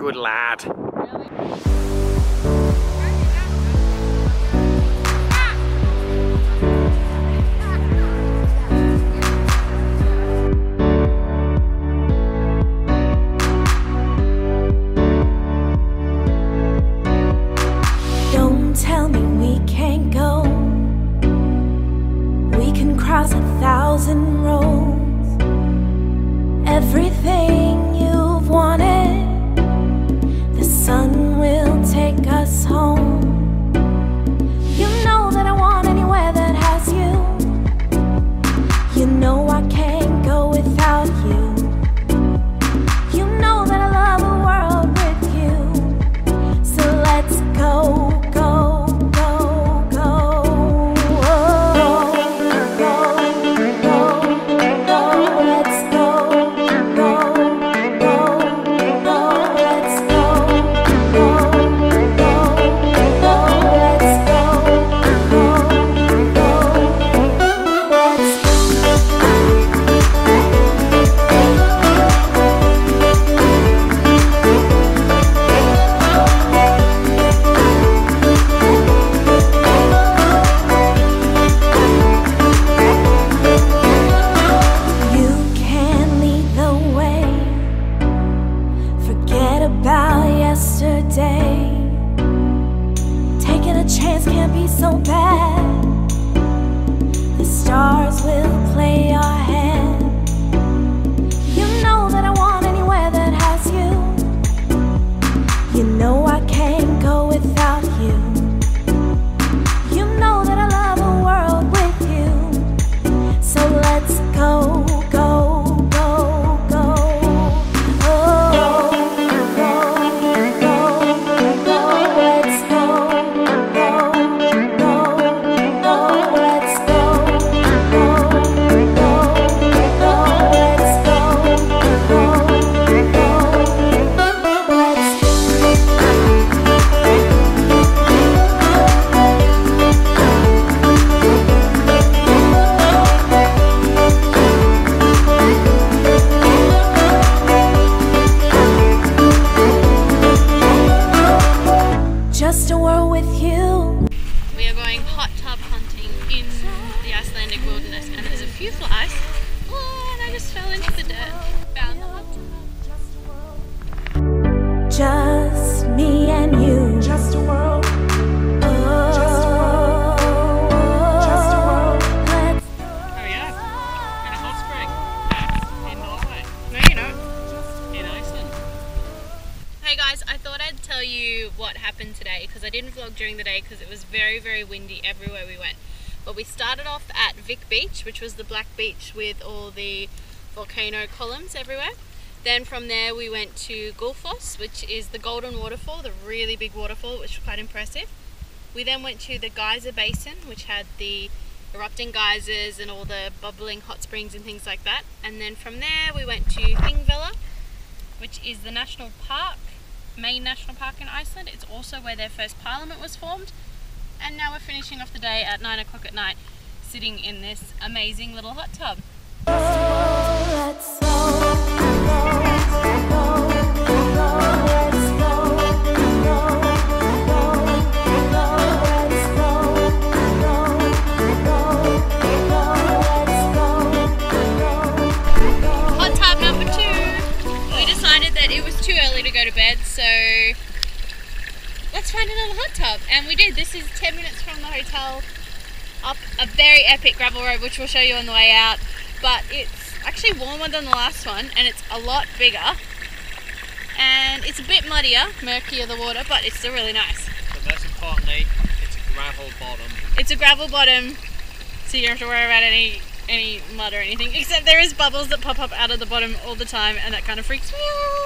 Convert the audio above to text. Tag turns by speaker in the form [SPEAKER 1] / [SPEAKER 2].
[SPEAKER 1] good lad.
[SPEAKER 2] Don't tell me we can't go. We can cross a thousand roads. Everything can't be so bad.
[SPEAKER 3] Wilderness and there's a few flies. Oh, and I just fell into the dirt. Found the hot tub.
[SPEAKER 2] Just me and you. Just a world. Oh. Just a world. Just a world. Let's
[SPEAKER 1] Hurry up. In a hot spring. In Norway.
[SPEAKER 3] No, you don't.
[SPEAKER 1] In Iceland.
[SPEAKER 3] Hey guys, I thought I'd tell you what happened today because I didn't vlog during the day because it was very, very windy everywhere we went. But we started off at Vik Beach, which was the black beach with all the volcano columns everywhere. Then from there we went to Gullfoss, which is the golden waterfall, the really big waterfall, which was quite impressive. We then went to the geyser basin, which had the erupting geysers and all the bubbling hot springs and things like that. And then from there we went to Thingvellir, which is the national park, main national park in Iceland. It's also where their first parliament was formed. And now we're finishing off the day at 9 o'clock at night, sitting in this amazing little hot tub. Hot tub number two. We decided that it was too early to go to bed, so let's find another hot tub. And we did. This is 10 minutes from the hotel up a very epic gravel road, which we'll show you on the way out. But it's actually warmer than the last one, and it's a lot bigger. And it's a bit muddier, murkier the water, but it's still really nice.
[SPEAKER 1] But most importantly, it's a gravel bottom.
[SPEAKER 3] It's a gravel bottom, so you don't have to worry about any any mud or anything. Except there is bubbles that pop up out of the bottom all the time, and that kind of freaks me out.